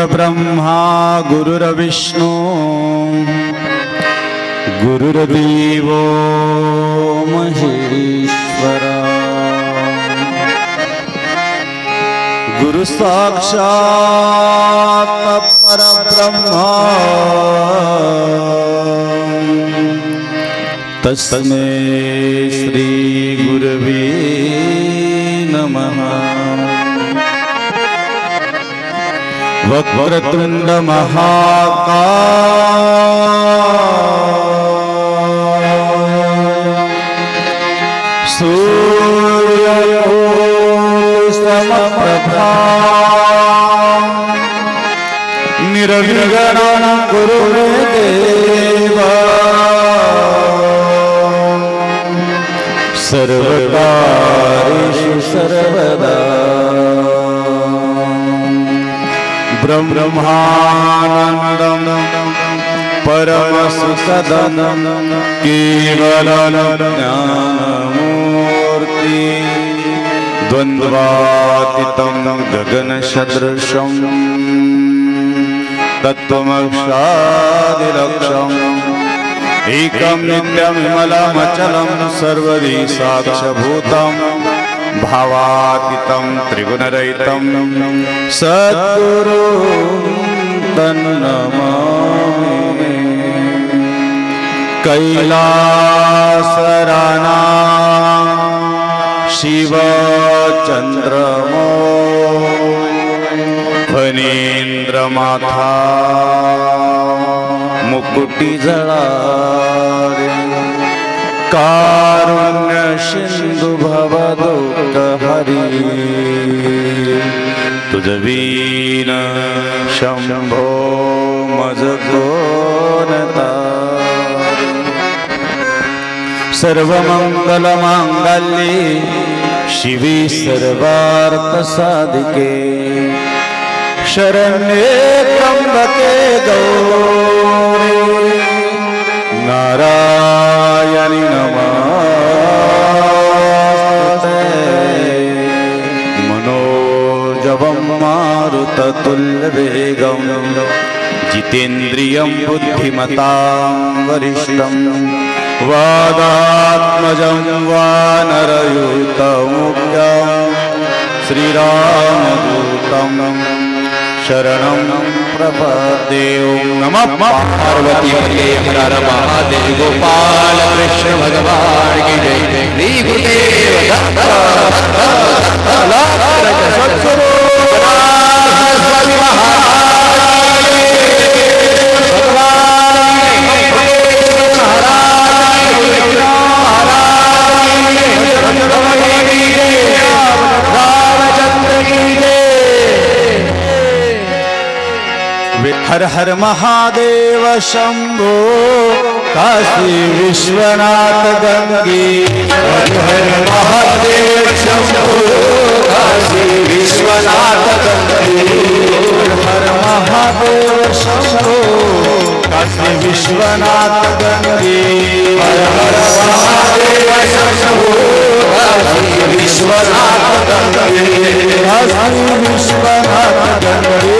गुरुर्ब्रह्मा गुरुर्विष्णू गुरुर्देव महेश्वरा. गुरुसाक्षात् परब्रह्मा. तस्मे श्री गुरवे नमः. वक्रतुण्ड सूर्यप्रभा निर्विघ्नं कुरु मे देव सर्वकारेषु सर्वदा ब्रह्मानन्दं परमसुखदं केवलज्ञानमूर्ति द्वन्द्वातीतं गगनसदृशं तत्त्वमक्षादिलक्षम् एकं नित्यं विमलमचलं सर्वदी साक्षभूतम् भावातीतं त्रिगुणरहितं। सद्गुरु तन्नमामि कैलासराना शिवचन्द्रमो। फणीन्द्रमाथा मुकुटी जळा कारुण्य सिंधु भवदुःख हरी तुझवीन शंभो मज कोणता सर्वमङ्गलमाङ्गल्ये शिवी सर्वार्थसाधिके. शरण्ये त्र्यम्बके गौरी. नारायणी नमस्ते मनोजवं मारुततुल्यवेगं। जितेन्द्रियं बुद्धिमतां वरिष्ठं। वादात्मजं वानरयुतमुख्यं। श्रीरामदूतं शरणं प्रपदेव नम पार्वती पते हर महादेव गोपाल कृष्ण भगवान की जय श्री गुरुदेव दत्त सद्गुरु स्वामी हर हर महादेव शंभो काशी विश्वनाथ गंगे। हर हर महादेव शंभो काशी विश्वनाथ गंगे। हर महादेव शंभो काशी विश्वनाथ गंगे। हर हर महादेव शंभो काशी विश्वनाथ गंगे। काशी विश्वनाथ गंगे।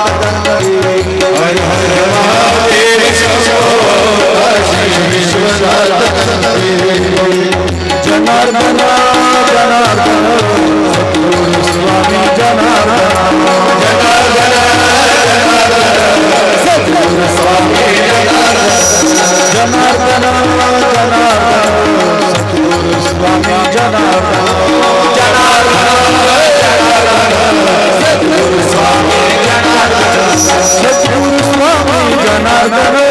जनार्दन जनार्दन सद्गुरु स्वामी जनार्दन जनार्दन सद्गुरु स्वामी जनार्दन जनार्दन सद्गुरु स्वामी जनार्दन सद्गुरु स्वामी जनार्दन सद्गुरु स्वामी जनार्दन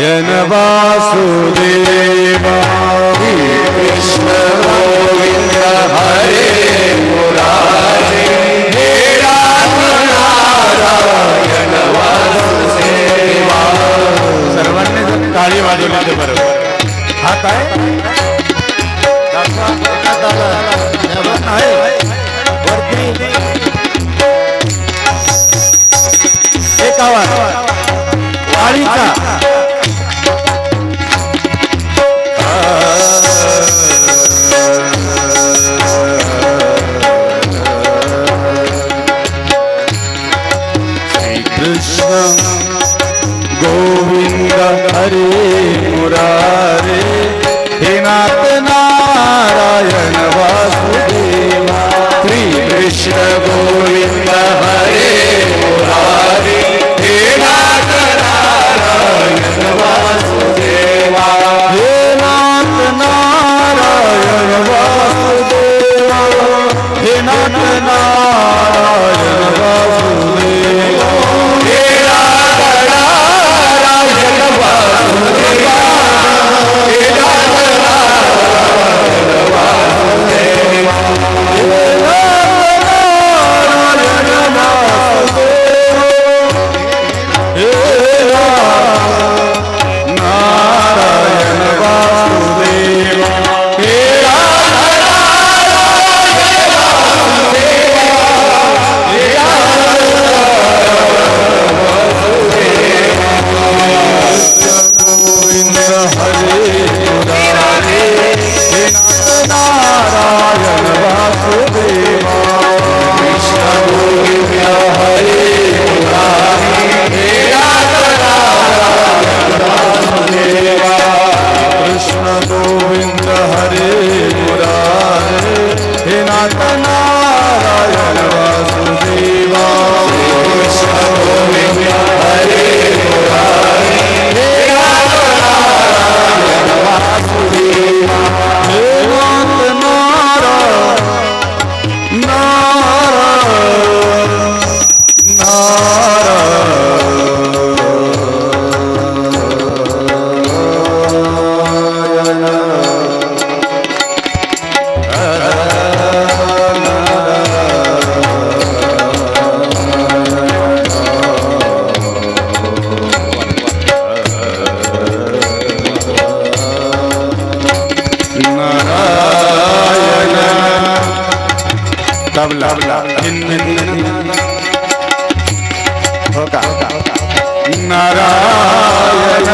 यन वासुदेवा कृष्ण गोविंद हरे मुरारे। हे राधारायण वासुदेवा। सर्वांनी ताळी वाजवली ते बरोबर. हा काय हो नारायण।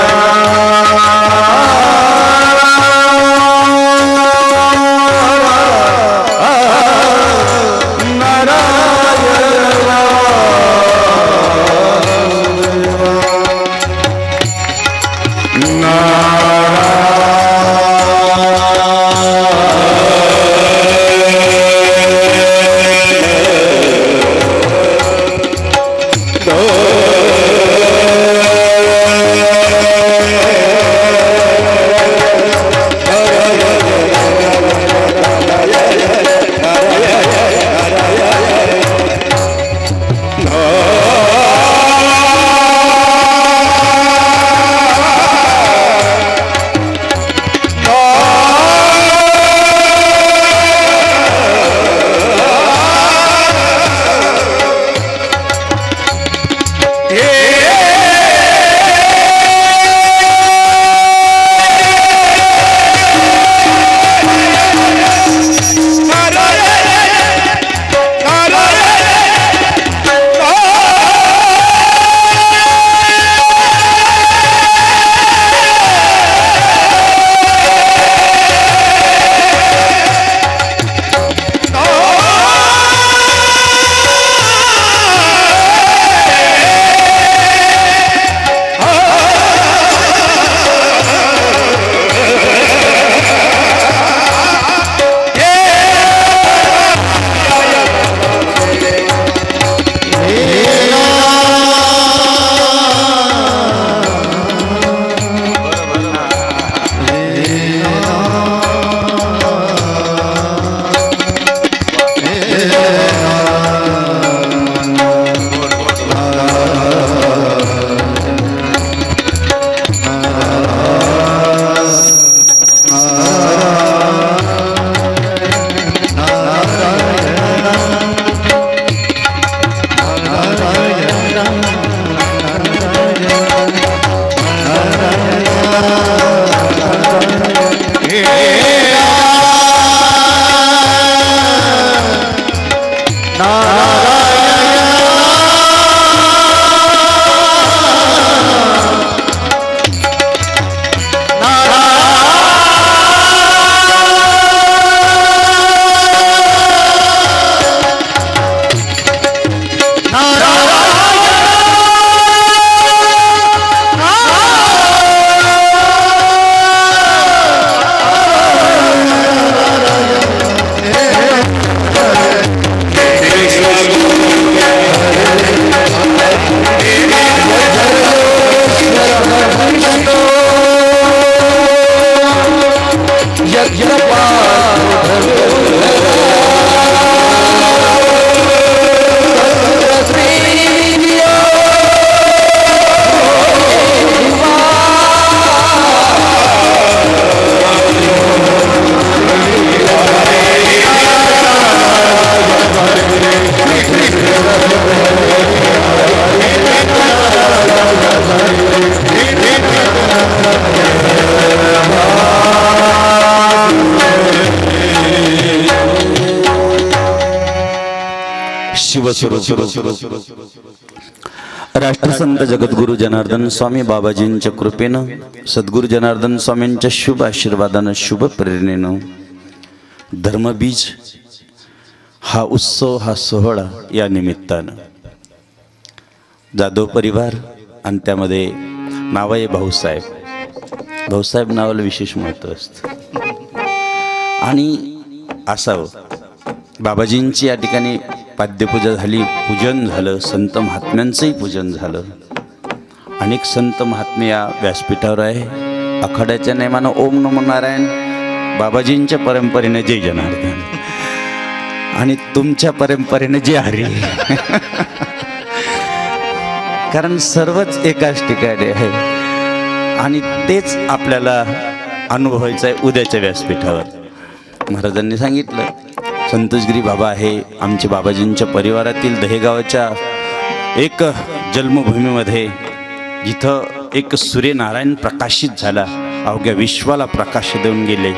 राष्ट्रसंत जगद्गुरु जनार्दन स्वामी बाबाजींच्या कृपेनं सद्गुरु जनार्दन स्वामींच्या शुभ आशीर्वादानं शुभ प्रेरणेनं धर्मबीज हा उत्सव हा सोहळा या निमित्तानं जाधव परिवार आणि त्यामध्ये नाव आहे भाऊसाहेब. भाऊसाहेब नावाला विशेष महत्त्व असतं. आणि असावं. बाबाजींची या ठिकाणी पाद्यपूजा झाली पूजन झालं संत महात्म्यांचंही पूजन झालं. अनेक संत महात्मे या व्यासपीठावर आहे. आखाड्याच्या नेमानं ओम नमो नारायण. बाबाजींच्या परंपरेने जय जनार्दन. आणि तुमच्या परंपरेने जे हरी. कारण सर्वच एकाच ठिकाणी आहे. आणि तेच आपल्याला अनुभवायचं आहे उद्याच्या व्यासपीठावर. महाराजांनी सांगितलं संतोषगिरी बाबा आहे आमच्या बाबाजींच्या परिवारातील दहेगावाच्या एक जन्मभूमीमध्ये जिथं एक सूर्यनारायण प्रकाशित झाला. अवघ्या विश्वाला प्रकाश देऊन गेले.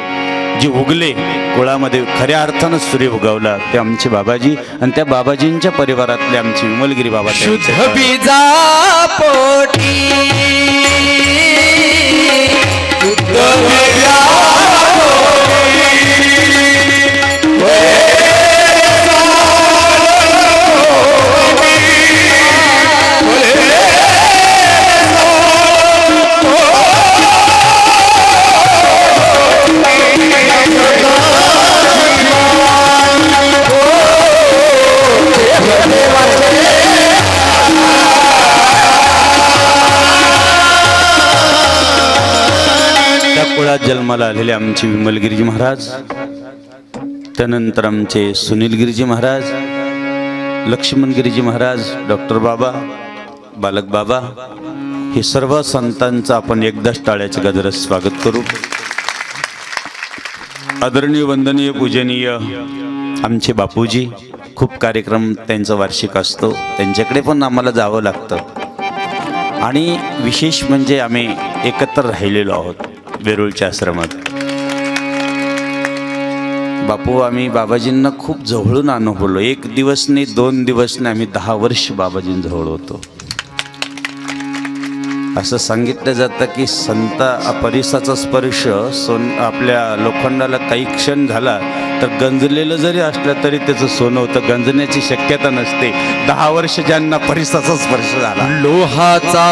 जे उगले कुळामध्ये खऱ्या अर्थानं सूर्य उगवला ते आमचे बाबाजी आणि त्या बाबाजींच्या परिवारातले आमचे विमलगिरी बाबा जन्माला आलेले आमचे विमल गिरीजी महाराज त्यानंतर आमचे सुनील गिरीजी महाराज लक्ष्मण गिरीजी महाराज डॉक्टर बाबा बालक बाबा हे सर्व संतांचं आपण एकदाच टाळ्याच्या गजरात स्वागत करू. आदरणीय वंदनीय पूजनीय आमचे बापूजी खूप कार्यक्रम त्यांचा वार्षिक असतो त्यांच्याकडे पण आम्हाला जावं लागतं. आणि विशेष म्हणजे आम्ही एकत्र राहिलेलो आहोत. वेरूळच्या आश्रमात. बापू आम्ही बाबाजींना खूप जवळून अनुभवलो. एक दिवस नाही दोन दिवस नाही आम्ही दहा वर्ष बाबाजींजवळ होतो. असं सांगितलं जातं की संत परिसाचा स्पर्श सोन आपल्या लोखंडाला काही क्षण झाला तर गंजलेलं जरी असलं तरी त्याचं सोनं होतं. गंजण्याची शक्यता नसते. दहा वर्ष ज्यांना परिसाचा स्पर्श झाला. लोहाचा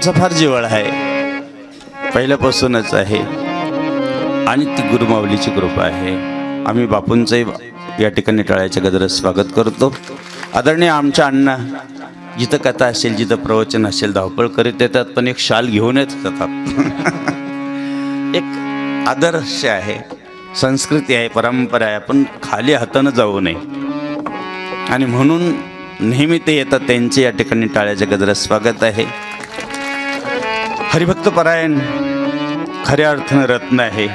आमचा फार जिवळ आहे. पहिल्यापासूनच आहे. आणि ती गुरुमाऊलीची कृपा आहे. आम्ही बापूंचंही या ठिकाणी टाळ्याच्या गजरात स्वागत करतो. आदरणीय आमच्या अण्णा जिथं कथा असेल जिथं प्रवचन असेल धावपळ करीत येतात पण एक शाल घेऊन येत जातात. एक आदर्श आहे संस्कृती आहे परंपरा आहे आपण खाली हातानं जाऊ नये. आणि म्हणून नेहमी ते येतात त्यांचे या ठिकाणी टाळ्याच्या गजरात स्वागत आहे. हरिभक्त परायण खऱ्या अर्थानं रत्न आहे.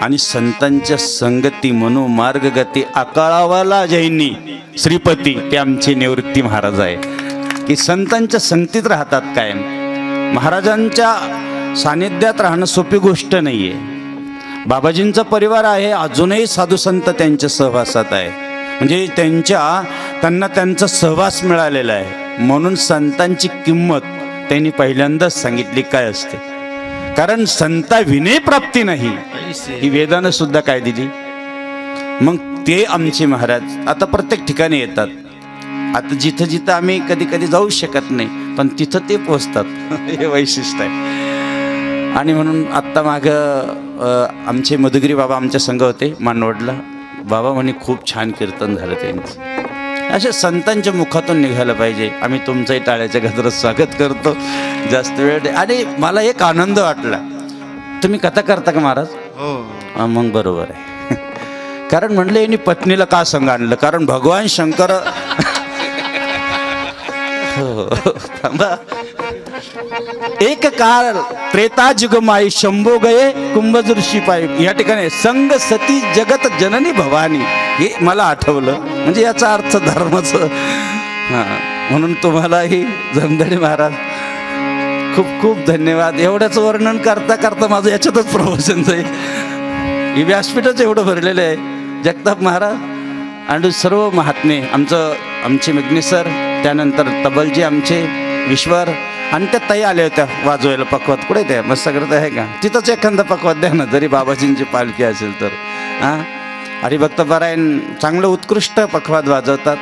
आणि संतांच्या संगती मनोमार्गगती आकाळावाला जैनी श्रीपती ते आमचे निवृत्ती महाराज आहे की संतांच्या संगतीत राहतात कायम. महाराजांच्या सानिध्यात राहणं सोपी गोष्ट नाही आहे बाबाजींचा परिवार आहे अजूनही साधू संत त्यांच्या सहवासात आहे. म्हणजे त्यांच्या त्यांना त्यांचा सहवास मिळालेला आहे. म्हणून संतांची किंमत त्यांनी पहिल्यांदाच सांगितली काय असते. कारण संता विनय प्राप्ती नाही. ही वेदानं सुद्धा काय दिली? मग ते आमचे महाराज आता प्रत्येक ठिकाणी येतात. आता जिथं जिथं आम्ही कधी कधी जाऊ शकत नाही पण तिथं ते पोचतात हे वैशिष्ट्य आहे. आणि म्हणून आत्ता मागं आमचे मधुगिरी बाबा आमच्या संघ होते मानवडला. बाबा म्हणे खूप छान कीर्तन झालं त्यांचं. अशा संतांच्या मुखातून निघायला पाहिजे. आम्ही तुमचंही टाळ्याच्या गजरात स्वागत करतो. जास्त वेळ आणि मला एक आनंद वाटला. तुम्ही कथा करता का महाराज? हो. हा, मग बरोबर आहे. कारण म्हणलं यांनी पत्नीला का संग आणलं? कारण भगवान शंकर हो, थांबा. एक काळ त्रेता जुगमाई शंभो गये कुंभदृषी पाय. या ठिकाणी संग सती जगत जननी भवानी. हे मला आठवलं. म्हणजे याचा अर्थ धर्माचं. हा म्हणून तुम्हालाही जमदडे महाराज खूप खूप धन्यवाद. एवढ्याच वर्णन करता करता माझं याच्यातच प्रवचन जाईल. हे व्यासपीठच एवढं भरलेलं आहे. जगताप महाराज आणि सर्व महात्मे आमचं आमचे मेघने सर त्यानंतर तबलजी आमचे ईश्वर आणि त्या ताई आल्या होत्या वाजवायला पकवत. कुठे त्या? मग सगळं आहे का? तिथंच एखादा पकवत द्या ना जरी बाबाजींची पालखी असेल तर. हां? हरिभक्त पारायण चांगलं उत्कृष्ट पखवाद वाजवतात.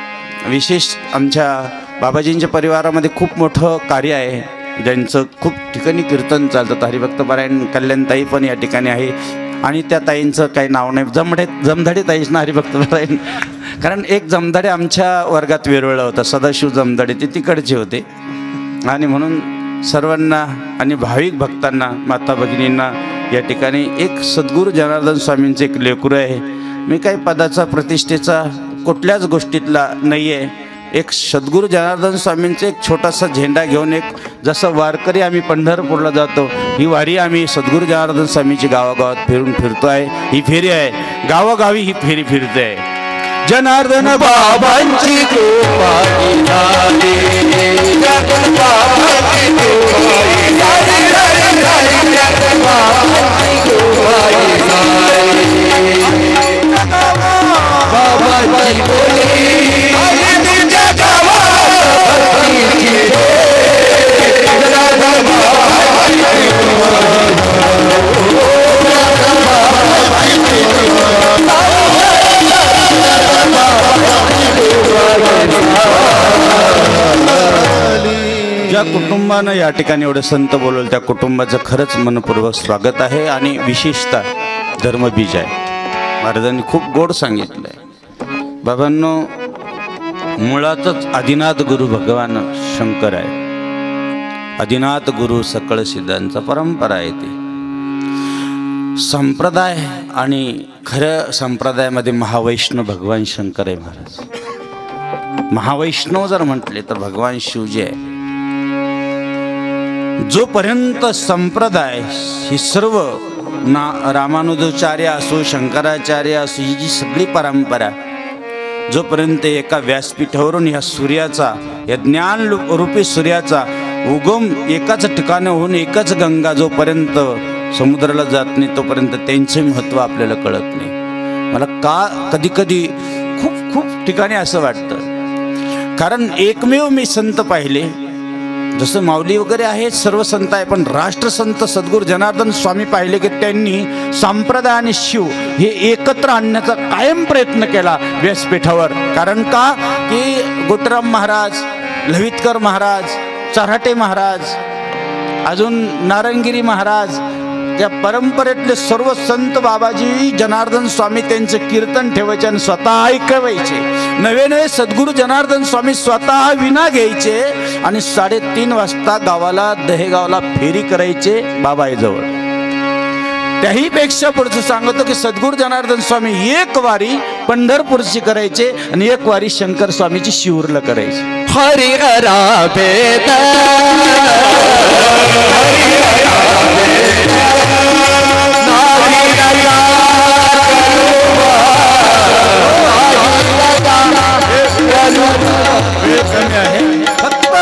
विशेष आमच्या बाबाजींच्या परिवारामध्ये खूप मोठं कार्य आहे. ज्यांचं खूप ठिकाणी कीर्तन चालतं. हरिभक्त पारायण कल्याणताई पण या ठिकाणी आहे. आणि त्या ताईंचं काही नाव नाही. जमडे जमधडे ताईच ना हरिभक्त पारायण. कारण एक जमधडे आमच्या वर्गात वेरवळला होता. सदाशिव जमधडे ते तिकडचे होते. आणि म्हणून सर्वांना आणि भाविक भक्तांना माता भगिनींना या ठिकाणी एक सद्गुरू जनार्दन स्वामींचं एक लेकरू आहे. मी काही पदाचा प्रतिष्ठेचा कुठल्याच गोष्टीतला नाही आहे एक सद्गुरू जनार्दन स्वामींचा एक छोटासा झेंडा घेऊन एक जसं वारकरी आम्ही पंढरपूरला जातो ही वारी आम्ही सद्गुरू जनार्दन स्वामीची गावागावात फिरून फिरतो आहे ही फेरी आहे. गावोगावी ही फेरी फिरते. आहे जनार्दन बाबांची कृपा झाली. जगन कृपा ज्या कुटुंबानं या ठिकाणी एवढं संत बोलवलं त्या कुटुंबाचं खरंच मनपूर्वक स्वागत आहे आणि विशेषतः धर्मबीज आहे. महाराजांनी खूप गोड सांगितलं आहे बाबांनो मुळातच आदिनाथ गुरु भगवान शंकर आहे. आदिनाथ गुरु सकळ सिद्धांचा परंपरा आहे ती. संप्रदाय आणि खरं संप्रदायामध्ये महावैष्णव भगवान शंकर आहे महाराज. महावैष्णव जर म्हटले तर भगवान शिवजी आहे. जोपर्यंत संप्रदाय ही सर्व ना रामानुजाचार्य असो शंकराचार्य असो ही जी सगळी परंपरा जोपर्यंत एका व्यासपीठावरून ह्या सूर्याचा या ज्ञान रूपी सूर्याचा उगम एकाच ठिकाणी होऊन एकच गंगा जोपर्यंत समुद्राला जात नाही तोपर्यंत त्यांचे महत्त्व आपल्याला कळत नाही. मला का कधी कधी खूप खूप ठिकाणी असं वाटतं. कारण एकमेव मी संत पाहिले जसं माऊली वगैरे आहेत सर्व संत आहे पण राष्ट्रसंत सद्गुरू जनार्दन स्वामी पाहिले की त्यांनी संप्रदाय आणि शिव हे एकत्र आणण्याचा कायम प्रयत्न केला व्यासपीठावर. कारण का? की गोटराम महाराज लवितकर महाराज चराटे महाराज अजून नारायणगिरी महाराज त्या परंपरेतले सर्व संत बाबाजी जनार्दन स्वामी त्यांचं कीर्तन ठेवायचे आणि स्वतः ऐकवायचे. नवे नवे सद्गुरू जनार्दन स्वामी स्वतः विना घ्यायचे आणि साडेतीन वाजता गावाला दहेगावला फेरी करायचे बाबाईजवळ. त्याही पेक्षा पुढचं सांगतो की सद्गुरू जनार्दन स्वामी एक वारी पंढरपूरची करायचे आणि एक वारी शंकर स्वामीची शिवूरला करायची. हरिहरा भेद फक्त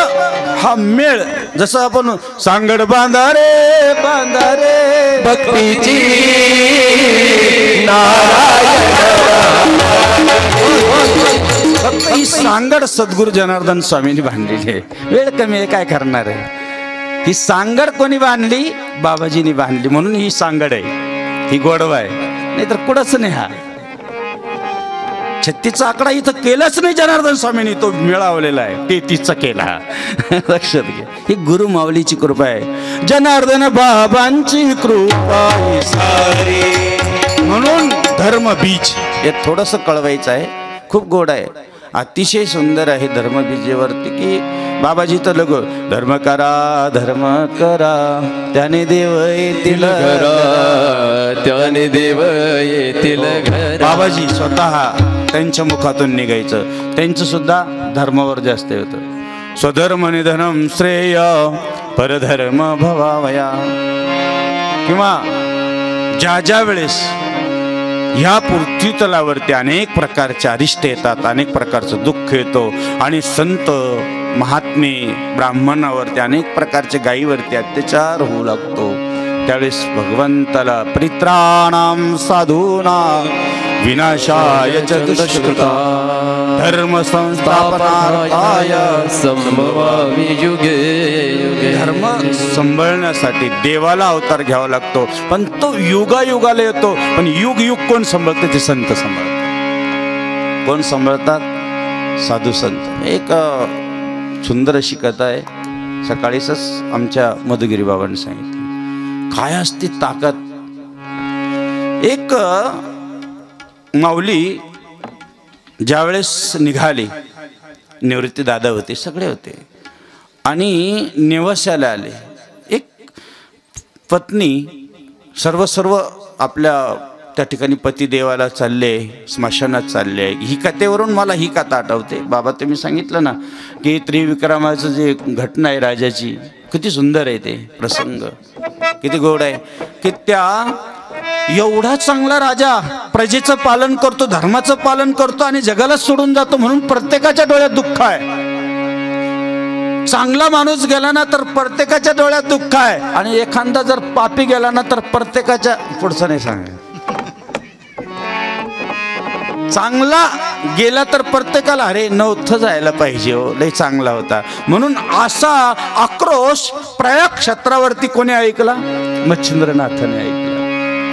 हा मेळ जसं आपण सांगड बांधा रे बांधा रे भक्तीची फक्त ही सांगड सद्गुरू जनार्दन स्वामींनी बांधलेली आहे. वेळ कमी आहे काय करणार आहे? ही सांगड कोणी बांधली? बाबाजींनी बांधली. म्हणून ही सांगड आहे. ही गोडवा आहे. नाहीतर कुठंच नाही हा. छत्तीसचा आकडा इथं केलाच नाही जनार्दन स्वामींनी. तो मिळवलेला आहे. तेहतीसचा केला. लक्षात घ्या. ही गुरु माऊलीची कृपा आहे. जनार्दन बाबांची कृपा सारी. म्हणून धर्म बीज हे थोडंसं कळवायचं आहे. खूप गोड आहे. अतिशय सुंदर आहे धर्मबीजेवरती की बाबाजी तर लगो धर्म करा धर्म करा त्याने देव येतील घर. त्याने देव येतील घर. बाबाजी स्वतः त्यांच्या मुखातून निघायचं. त्यांचं सुद्धा धर्मावर जास्त होतं. स्वधर्म निधनम श्रेय परधर्म भवावया. किंवा ज्या ज्या वेळेस ह्या पृथ्वी तलावरती अनेक प्रकारचे अरिष्ट येतात अनेक प्रकारचं दुःख येतो आणि संत महात्मे ब्राह्मणावरती अनेक प्रकारचे गायीवरती अत्याचार होऊ लागतो. त्यावेळेस भगवंताला परित्राणाम साधूना विनाशाय च दुष्कृता धर्म संस्थापनार्थाय संभवामी युगे. युगे धर्म सांभाळण्यासाठी देवाला अवतार घ्यावा लागतो. पण तो युगायुगाला येतो. पण युग युग कोण सांभाळते? ते संत सांभाळतात. कोण सांभाळतात? साधू संत. एक सुंदर अशी कथा आहे. सकाळीच आमच्या मधुगिरी बाबांनी सांगितली. काय असते ताकद? एक माऊली ज्यावेळेस निघाली निवृत्ती दादा होते सगळे होते. आणि नेवस्याला आले. एक पत्नी सर्व सर्व आपल्या त्या ठिकाणी पती देवाला चालले स्मशानात चालले. ही कथेवरून मला ही कथा आठवते. बाबा तुम्ही सांगितलं ना की त्रिविक्रमाचं जे घटना आहे राजाची किती सुंदर आहे ते प्रसंग. किती गोड आहे. की त्या एवढा चांगला राजा प्रजेचं पालन करतो धर्माचं पालन करतो आणि जगाला सोडून जातो म्हणून प्रत्येकाच्या डोळ्यात दुःख आहे. चांगला माणूस गेला ना तर प्रत्येकाच्या डोळ्यात दुःख आहे. आणि एखादा जर पापी गेला ना तर प्रत्येकाच्या पुढचं नाही सांग चांगला गेला तर प्रत्येकाला अरे नव्हतं जायला पाहिजे हो लय चांगला होता. म्हणून असा आक्रोश प्रयाग क्षेत्रावरती कोणी ऐकला? मच्छिंद्रनाथाने ऐकला.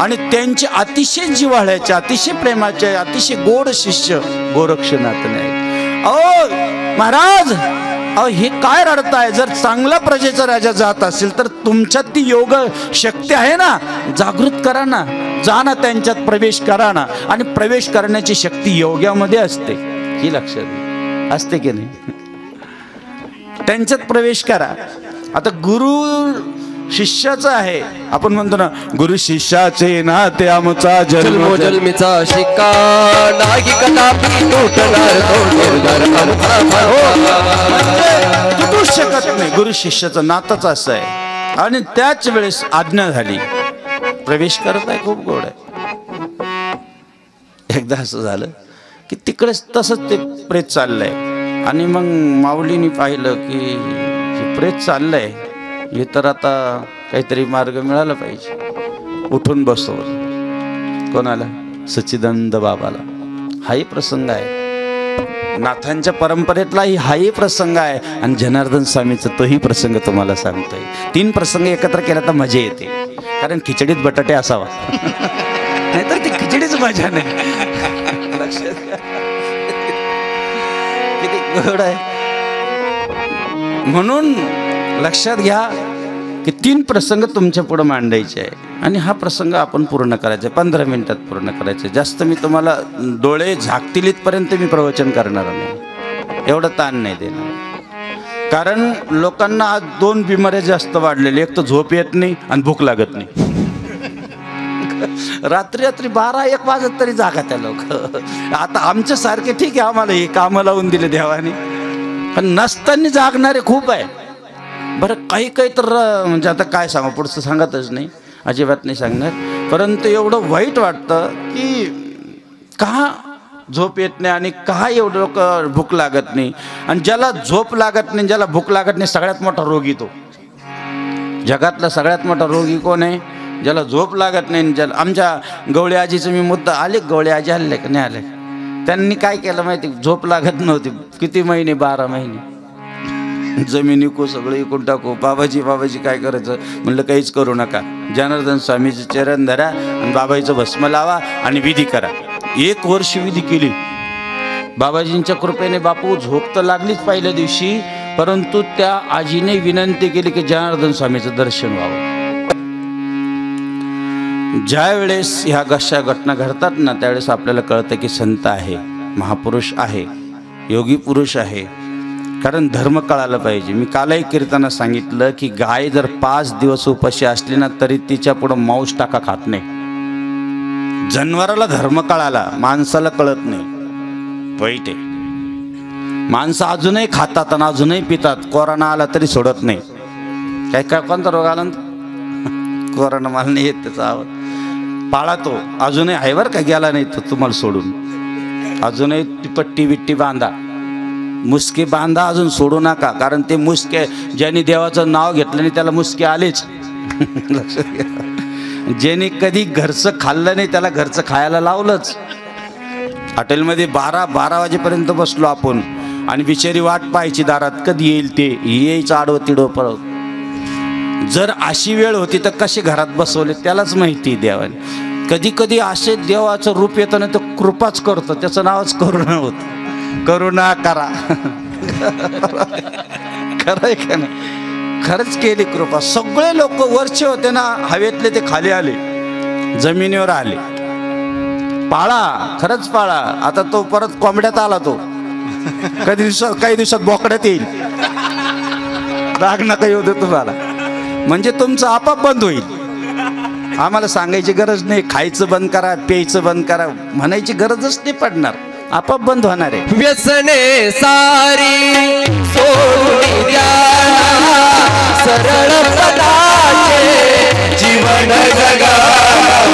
आणि त्यांचे अतिशय जिव्हाळ्याचे अतिशय प्रेमाचे अतिशय गोड शिष्य गोरक्षनाथने ऐकले अहो महाराज अहो हे काय रडताय? जर चांगला प्रजेचा राजा जात असेल तर तुमच्यात ती योग शक्ती आहे ना? जागृत करा ना. जा ना त्यांच्यात प्रवेश करा ना. आणि प्रवेश करण्याची शक्ती योग्यामध्ये असते. ही लक्षात असते की नाही? त्यांच्यात प्रवेश करा. आता गुरु शिष्याचं आहे. आपण म्हणतो ना गुरु शिष्याचे नाते आमचा जन्म जन्मो जन्मीचा नाही कदापि निर्धार आमचा. तुटूच शकत नाही. गुरु शिष्याचं नातच असं आहे. आणि त्याच वेळेस आज्ञा झाली. प्रवेश करत आहे खूप गोड आहे. एकदा असं झालं की तिकडेच तसंच ते प्रेत चाललंय. आणि मग माऊलीने पाहिलं की हे प्रेत चाललंय. हे तर आता काहीतरी मार्ग मिळाला पाहिजे. उठून बसवलं कोणाला? सच्चिदानंद बाबाला. हाही प्रसंग आहे. नाथांच्या परंपरेतलाही हाही प्रसंग आहे. आणि जनार्दन स्वामीचा तोही प्रसंग तुम्हाला सांगतोय. तीन प्रसंग एकत्र केला तर मजा येते. कारण खिचडीत बटाटे असावा. नाहीतर ती खिचडीच मजा नाही. किती गोड आहे. म्हणून लक्षात घ्या की तीन प्रसंग तुमच्यापुढे मांडायचे आहे. आणि हा प्रसंग आपण पूर्ण करायचा आहे पंधरा मिनिटात पूर्ण करायचं. आहे जास्त मी तुम्हाला डोळे झाकतील इथपर्यंत मी प्रवचन करणार नाही. एवढं ताण नाही देणार. कारण लोकांना आज दोन बिमाऱ्या जास्त वाढलेल्या एक तर झोप येत नाही आणि भूक लागत नाही. रात्री रात्री बारा एक वाजत तरी जागा त्या लोक. आता आमच्या सारखे ठीक आहे आम्हाला हे कामं लावून दिले देवाने. पण नसताना जागणारे खूप आहे. बरं काही काही तर म्हणजे आता काय सांगा पुढचं सांगतच नाही अजिबात नाही सांगणार. परंतु एवढं वाईट वाटतं की का झोप येत नाही आणि का एवढं लोक भूक लागत नाही? आणि ज्याला झोप लागत नाही ज्याला भूक लागत नाही सगळ्यात मोठा रोगी तो. जगातला सगळ्यात मोठा रोगी कोण आहे? ज्याला झोप लागत नाही ज्याला आमच्या गवळी आजीचं मी मुद्दा आले गवळी आजी आले का नाही आले? त्यांनी काय केलं माहिती? झोप लागत नव्हती. किती महिने? बारा महिने. जमीन इकू सगळं इकून टाकू. बाबाजी बाबाजी काय करायचं? म्हणलं काहीच करू नका. जनार्दन स्वामीचं चरण धरा आणि बाबाजीचं भस्म लावा आणि विधी करा. एक वर्ष विधी केली. बाबाजींच्या कृपेने बापू झोप तर लागलीच पहिल्या दिवशी परंतु त्या आजीने विनंती केली की जनार्दन स्वामीचं दर्शन व्हावं. ज्या वेळेस ह्या कशा घटना घडतात ना त्यावेळेस आपल्याला कळतं की संत आहे महापुरुष आहे योगी पुरुष आहे. कारण धर्म कळायला पाहिजे. मी कालही कीर्तना सांगितलं की गाय जर पाच दिवस उपाशी असली ना तरी तिच्या पुढं मांस टाका खात नाही. जनावराला धर्म कळाला माणसाला कळत नाही. वाईट आहे. माणसं अजूनही खातात आणि अजूनही पितात. कोरोना आला तरी सोडत नाही. काय काय कोणता रोग आला? ना कोरोना मला नाही येत त्याचा आवाज. पाळा तो. अजूनही आहे बरं का गेला नाही तो तुम्हाला सोडून. अजूनही ती पट्टी बिट्टी बांधा. मुसके बांधा अजून सोडू नका कारण ते मुसके ज्यांनी देवाचं नाव घेतलं नाही त्याला मुसके आलेच. लक्षात घ्या. कधी घरचं खाल्लं नाही त्याला घरचं खायला लावलंच. हॉटेलमध्ये बारा बारा वाजेपर्यंत बसलो आपण आणि बिचारी वाट पाहायची दारात कधी येईल ते? यायचं आडवं तिडवं परत जर अशी वेळ होती तर कसे घरात बसवले त्यालाच माहिती देवाने. कधी कधी असे देवाचं रूप येतं ना तर कृपाच करतो त्याचं नावच करुणा होतं करुणा करा. खरं आहे का नाही? खरंच केली कृपा. सगळे लोक वरचे होते ना हवेतले ते खाली आले. जमिनीवर आले. पाळा खरंच पाळा. आता तो परत कोंबड्यात आला तो. कधी दिवसात काही दिवसात बोकड्यात येईल. राग नका येऊ दे तुम्हाला. म्हणजे तुमचं आपाप बंद होईल. आम्हाला सांगायची गरज नाही. खायचं बंद करा प्यायचं बंद करा. म्हणायची गरजच नाही पडणार. आपाप बंद होणार आहे. व्यसने सारी सरळ जीवन जगा.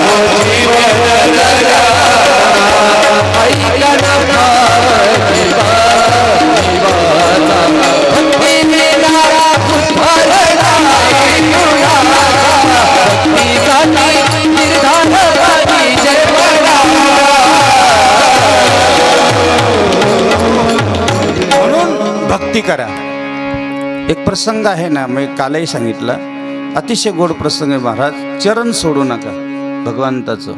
हो जीवन जगा. प्रसंग आहे ना मी कालही सांगितलं. अतिशय गोड प्रसंग आहे महाराज. चरण सोडू नका भगवंताचं.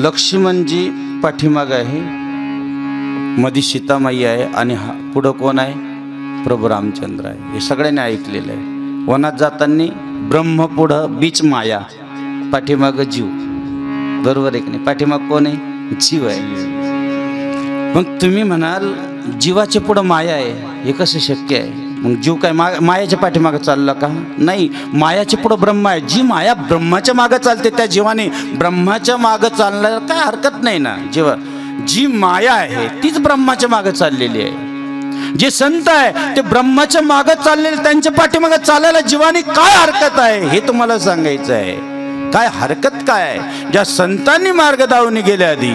लक्ष्मणजी पाठीमाग आहे. मधी सीतामाई आहे आणि हा पुढं कोण आहे? प्रभू रामचंद्र आहे. हे सगळ्यांनी ऐकलेलं आहे. वनात जाताना ब्रह्म पुढं बीच माया. पाठीमाग जीव. बरोबर एक नाही? पाठीमाग कोण आहे? जीव आहे. मग तुम्ही म्हणाल जीवाचे पुढं माया आहे हे कसं शक्य आहे? मग जीव काय मा मायाच्या पाठीमागं चालला का? नाही मायाच्या पुढं ब्रह्म आहे. जी माया ब्रह्माच्या मागं चालते त्या जीवाने ब्रह्माच्या मागं चालण्याला काय हरकत नाही ना? जीवा जी माया आहे तीच ब्रह्माच्या मागं चाललेली आहे. जे संत आहे ते ब्रह्माच्या मागं चाललेले त्यांच्या पाठीमागं चालायला जीवाने काय हरकत आहे हे तुम्हाला सांगायचं आहे. काय हरकत काय? आहे ज्या संतांनी मार्ग दावणी गेल्या आधी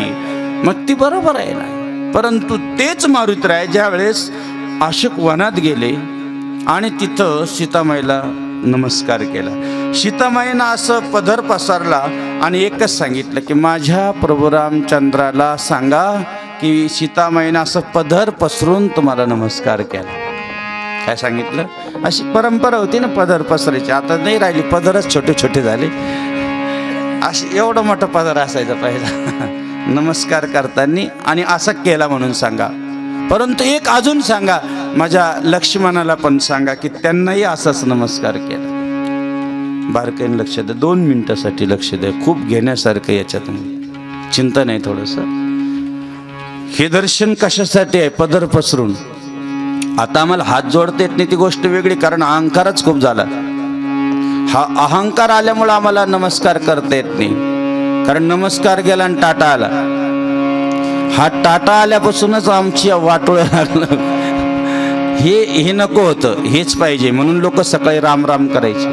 मग ती बरोबर आहे ना? परंतु तेच मारुतराय ज्या वेळेस अशोक वनात गेले आणि तिथं सीतामाईला नमस्कार केला. सीतामाईनं असं पदर पसरला आणि एकच सांगितलं की माझ्या प्रभू रामचंद्राला सांगा की सीतामाईनं असं पदर पसरून तुम्हाला नमस्कार केला. काय सांगितलं? अशी परंपरा होती ना पदर पसरायची. आता नाही राहिली पदरच छोटे छोटे झाले. असे एवढं मोठं पदर असायचं पहिला. नमस्कार करताना आणि असा केला म्हणून सांगा. परंतु एक अजून सांगा माझ्या लक्ष्मणाला पण सांगा की त्यांनाही असाच नमस्कार केला. बारकाईने लक्ष द्या दोन मिनिटासाठी लक्ष द्या खूप घेण्यासारखं याच्यातून चिंता नाही थोडंसं. हे दर्शन कशासाठी आहे? पदर पसरून. आता आम्हाला हात जोडता येत नाही ती गोष्ट वेगळी कारण अहंकारच खूप झाला. हा अहंकार आल्यामुळे आम्हाला नमस्कार करता येत नाही. कारण नमस्कार गेला आणि टाटा आला. हा टाटा आल्यापासूनच आमची वाटोळ लागलं. हे हे नको होतं. हेच पाहिजे. म्हणून लोक सकाळी राम राम करायचे.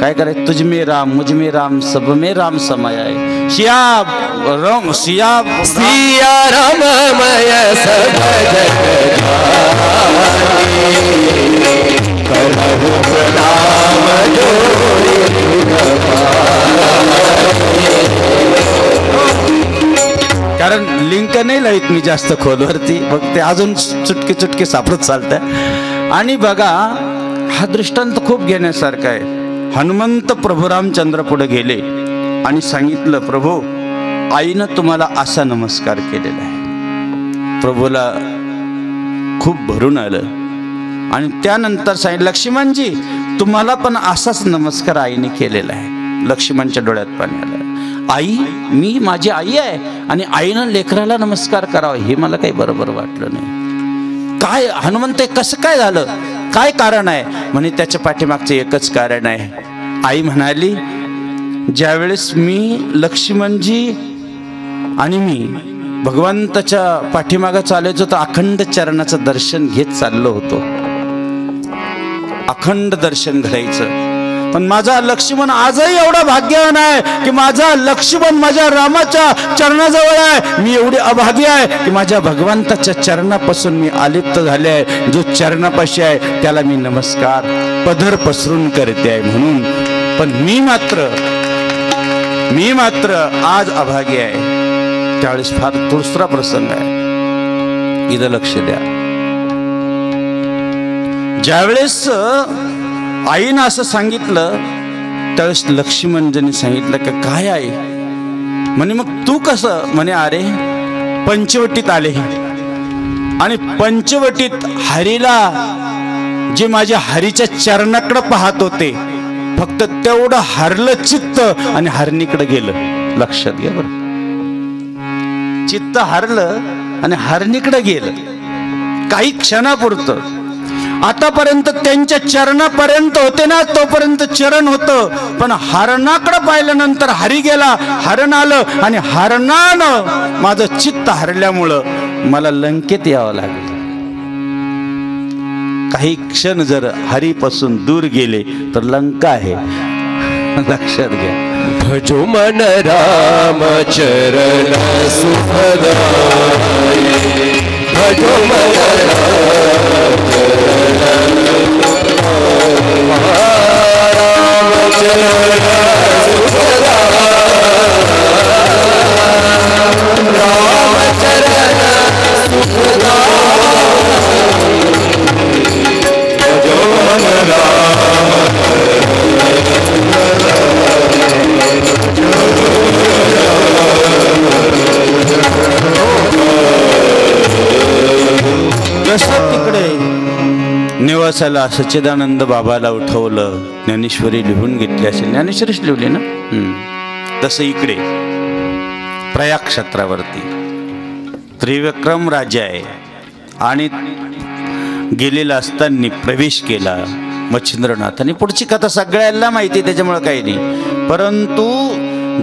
काय करायचं? तुझमे राम मुजमे राम सब मे राम समय आहे. सिया राम सिया सिया राममय सब जग करहु जोड़ी कारण लिंक नाही लाईत मी जास्त खोलवरती. मग ते अजून चुटके चुटके सापडत चालतं आणि बघा हा दृष्टांत खूप घेण्यासारखा आहे. हनुमंत प्रभू रामचंद्र पुढे गेले आणि सांगितलं प्रभू आईनं तुम्हाला असा नमस्कार केलेला आहे. प्रभूला खूप भरून आलं. आणि त्यानंतर सांगितलं लक्ष्मणजी तुम्हाला पण असाच नमस्कार आईने केलेला आहे. लक्ष्मणच्या डोळ्यात पाणी आलं. आई मी माझी आई आहे. आणि आईनं लेकराला नमस्कार करावा हे मला काही बरोबर वाटलं नाही. काय हनुमंत कसं काय झालं? काय कारण आहे? म्हणे त्याच्या पाठीमागचं एकच कारण आहे. आई म्हणाली ज्यावेळेस मी लक्ष्मणजी आणि मी भगवंताच्या पाठीमागं चालायचो तर अखंड चरणाचं दर्शन घेत चाललो होतो. अखंड दर्शन घडायचं. पण माझा लक्ष्मण आजही एवढा भाग्यवान आहे की माझा लक्ष्मण माझ्या रामाच्या चरणाजवळ आहे. मी एवढी अभागी आहे की माझ्या भगवंताच्या चरणापासून मी आलिप्त झाले आहे. जो चरणापाशी आहे त्याला मी नमस्कार पदर पसरून करते आहे म्हणून. पण मी मात्र मी मात्र आज अभागी आहे. त्यावेळेस फार दुसरा प्रसंग आहे. इथं लक्ष द्या. ज्यावेळेस आईनं असं सांगितलं त्यावेळेस लक्ष्मणजींनी सांगितलं का काय आहे म्हणे मग तू कसं? म्हणे अरे पंचवटीत आले आणि पंचवटीत हरीला जे माझ्या हरीच्या चरणाकडे पाहत होते फक्त तेवढं हरलं चित्त आणि हरणीकडे गेलं. लक्षात घ्या बरं. चित्त हरलं आणि हरणीकडे गेलं. काही क्षणापुरतं आतापर्यंत त्यांच्या चरणापर्यंत होते ना तोपर्यंत चरण होतं. पण हरणाकडे पाहिल्यानंतर हरी गेला हरण आलं आणि हरणानं माझं चित्त हरल्यामुळं मला लंकेत यावं लागलं. काही क्षण जर हरीपासून दूर गेले तर लंका आहे. लक्षात घ्या. भजो मन राम चरण सुखदाय. भजो मन राम राम चरण राम निवासाला सच्चिदानंद बाबाला उठवलं ज्ञानेश्वरी लिहून घेतली असेल. ज्ञानेश्वरीच लिहिली ना? तसं इकडे प्रयाग क्षेत्रावरती. त्रिविक्रम राजा आहे. आणि गेलेला असताना प्रवेश केला मच्छिंद्रनाथ आणि पुढची कथा सगळ्यांना माहिती त्याच्यामुळं काही नाही. परंतु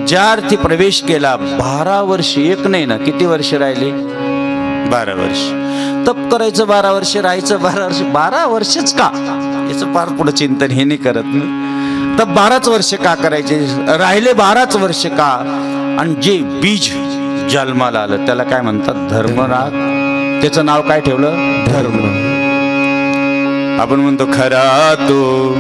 ज्या अर्थी प्रवेश केला बारा वर्ष एक नाही ना किती वर्ष राहिले? बारा वर्ष. तप करायचं बारा वर्ष राहायचं बारा वर्ष. बारा वर्षच का? याचं फार पुढं चिंतन हे नाही करत मी. तर बाराच वर्ष का करायचे? राहिले बाराच वर्ष का? आणि जे बीज जन्माला आलं त्याला काय म्हणतात? धर्मराग. त्याचं नाव काय ठेवलं? धर्म. आपण म्हणतो खरा तो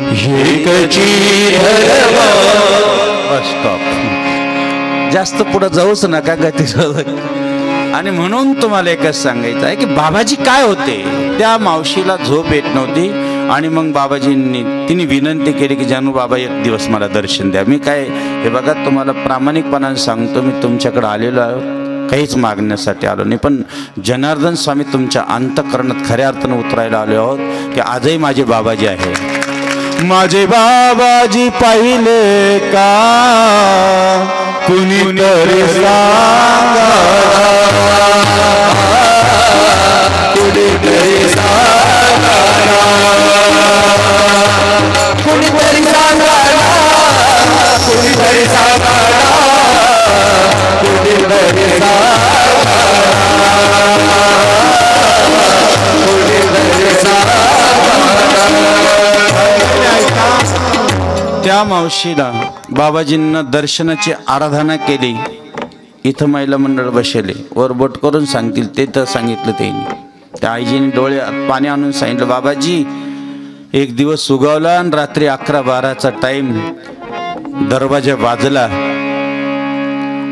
जास्त पुढे जाऊच नका गती आणि म्हणून तुम्हाला एकच सांगायचं आहे की बाबाजी काय होते? त्या मावशीला झोप येत नव्हती आणि मग बाबाजींनी तिने विनंती केली की जानू बाबा एक दिवस मला दर्शन द्या. मी काय हे बघा तुम्हाला प्रामाणिकपणाने सांगतो मी तुमच्याकडे आलेलो आहे. काहीच मागण्यासाठी आलो नाही. पण जनार्दन स्वामी तुमच्या अंतकरणात खऱ्या अर्थानं उतरायला आलो आहोत की आजही माझे बाबाजी आहे. माझे बाबाजी पाहिले का? कुणी तरी सांगा. कुणी तरी सांगा. कुणी तरी सांगा कुणी तरी सांगा. त्या मावशीला बाबाजींना दर्शनाची आराधना केली. इथं महिला मंडळ बसले. वर बोट करून सांगतील ते तर सांगितलं त्यांनी. त्या आईजीने डोळ्यात पाणी आणून सांगितलं बाबाजी एक दिवस सुगावला आणि रात्री अकरा बाराचा टाईम दरवाजा वाजला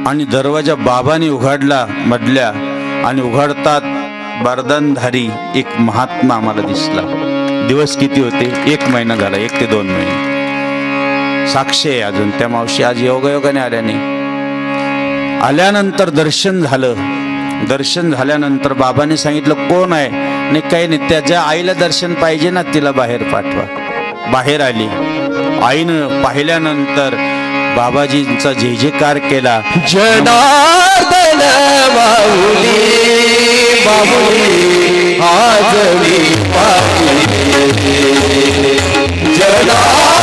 आणि दरवाजा बाबाने उघडला मधल्या आणि उघडतात बरदनधारी एक महात्मा आम्हाला दिसला. दिवस किती होते? एक महिना झाला एक ते दोन महिने. साक्षी आहे अजून. त्या मावशी आज योगायोगाने आल्याने आल्यानंतर दर्शन झालं. दर्शन झाल्यानंतर बाबाने सांगितलं कोण आहे? आणि काही नाही. त्याच्या आईला दर्शन पाहिजे ना तिला बाहेर पाठवा. बाहेर आली. आईनं पाहिल्यानंतर बाबाजींचा जे जेकार केला. जनार्दन बाहुली बाहुली आज पाहिली. जनार्दन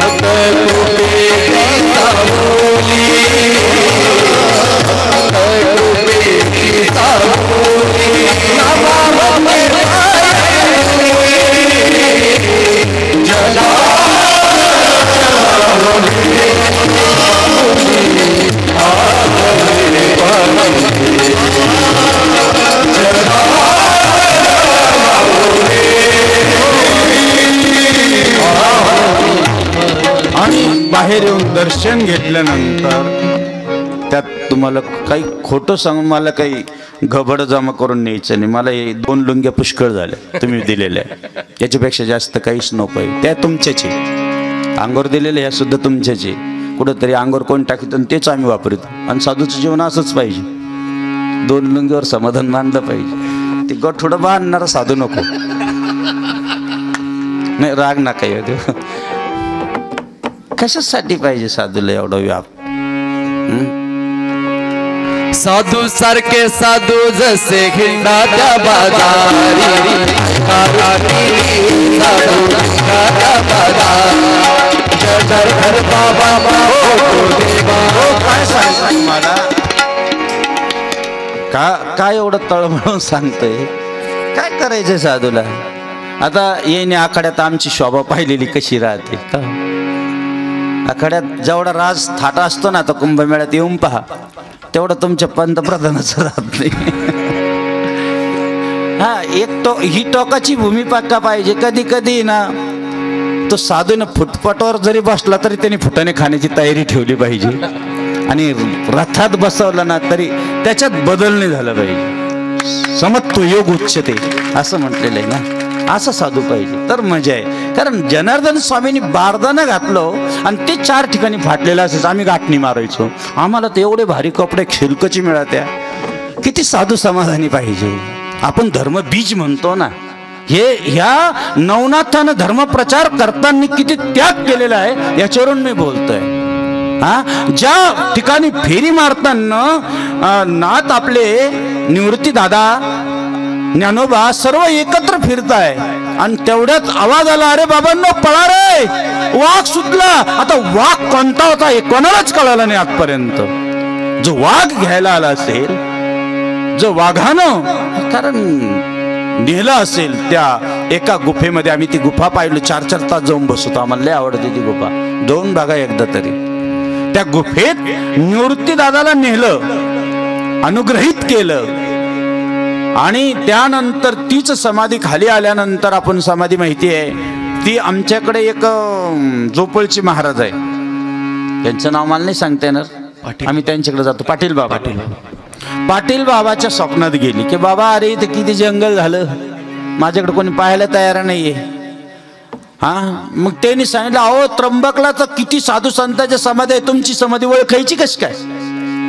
Amen. दर्शन घेतल्यानंतर त्यात तुम्हाला काही खोटं सांगून मला काही घबड जमा करून न्यायचं नाही. मला हे दोन लुंग्या पुष्कळ झाल्या तुम्ही दिलेल्या. याच्यापेक्षा जास्त काहीच नको आहे. त्या तुमच्याचे अंगोर दिलेल्या ह्या सुद्धा तुमच्याचे कुठंतरी अंगोर कोण टाकीत आणि तेच आम्ही वापरतो. आणि साधूचं जीवन असंच पाहिजे. दोन लुंगीवर समाधान मानलं पाहिजे. ते गठोडं बांधणारा साधू नको. नाही राग नका येऊ देऊ. कशासाठी पाहिजे साधूला एवढा व्याप? साधू सारखे साधू जसे हिंडा त्या का काय एवढं तळमळून सांगतोय? काय करायचंय साधूला? आता येणे आखाड्यात आमची शोभा पाहिलेली कशी राहते? का आखाड्यात जेवढा राज थाटा असतो ना तो कुंभमेळ्यात येऊन पहा. तेवढं तुमच्या पंतप्रधानाचं राहत नाही. हा एक टो ही टोकाची भूमिका पाहिजे. कधी कधी ना तो साधून फुटपाटावर जरी बसला तरी त्याने फुटाने खाण्याची तयारी ठेवली पाहिजे. आणि रथात बसवला ना तरी त्याच्यात बदल नाही झाला पाहिजे. तो योग उच्चते असं म्हटलेलं आहे ना. असं साधू पाहिजे. तर मजा आहे. कारण जनार्दन स्वामींनी बारदानं घातलं आणि ते चार ठिकाणी फाटलेलं असायचं आम्ही गाठणी मारायचो. आम्हाला ते एवढे भारी कपडे खिलकची मिळत्या. किती साधू समाधानी पाहिजे. आपण धर्म बीज म्हणतो ना. हे ह्या नवनाथानं धर्मप्रचार करताना किती त्याग केलेला आहे याच्यावरून मी बोलतोय. हा? ज्या ठिकाणी फेरी मारताना नाथ आपले निवृत्ती दादा ज्ञानोबा सर्व एकत्र फिरताय. आणि तेवढ्यात आवाज आला अरे बाबांनो पळा रे! वाघ सुटला. आता वाघ कोणता होता हे कोणालाच कळालं नाही आजपर्यंत. जो वाघ घ्यायला आला असेल जो वाघानं कारण नेलं असेल त्या एका गुफेमध्ये आम्ही ती गुफा पाहिलो चार चार तास जाऊन बसतो. आम्हाला लय आवडते ती गुफा. दोन बघा एकदा तरी. त्या गुफेत निवृत्ती दादाला नेलं अनुग्रहित केलं. आणि त्यानंतर तीच समाधी खाली आल्यानंतर आपण समाधी माहिती आहे ती आमच्याकडे एक जोपळची महाराज आहे. त्यांचं नाव मला नाही सांगता येणार. आम्ही त्यांच्याकडे जातो. पाटील बाबा. पाटील बाबाच्या स्वप्नात गेली की बाबा अरे इथे किती जंगल झालं. माझ्याकडे कोणी पाहायला तयार नाहीये. हा? मग त्यांनी सांगितलं अहो त्र्यंबकला तर किती साधू संतांच्या समाधी आहे. तुमची समाधी ओळखायची कशी काय?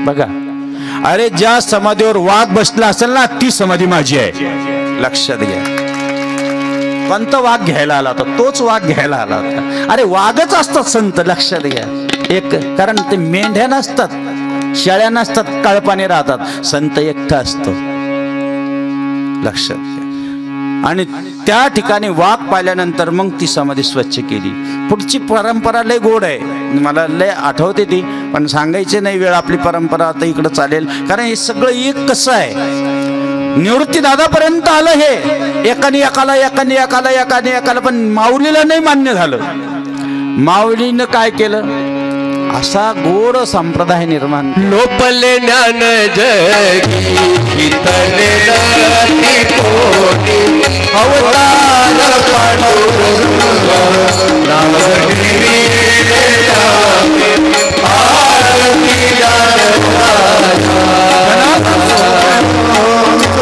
बघा. अरे ज्या समाधीवर वाघ बसला असेल ना ती समाधी माझी आहे. लक्षात घ्या. पंत वाघ घ्यायला आला होता तोच वाघ घ्यायला आला होता. अरे वाघच असतात संत लक्षात घ्या. एक कारण ते मेंढ्या नसतात शेळ्या नसतात कळपाने राहतात. संत एकटा असतो. लक्षात घ्या. आणि त्या ठिकाणी वाघ पाहिल्यानंतर मग ती समाधी स्वच्छ केली. पुढची परंपरा लय गोड आहे. मला लय आठवते ती. पण सांगायची नाही वेळ आपली परंपरा आता इकडं चालेल. कारण हे सगळं एक कसं आहे? निवृत्ती दादापर्यंत आलं हे. एकाने एकाला एकाने एकाला एकाने एकाला. पण माऊलीला नाही मान्य झालं. माऊलीनं काय केलं? असा गोड संप्रदाय निर्माण लोपले ज्ञान जगी नरती कोटी. अवतार पांडुरंग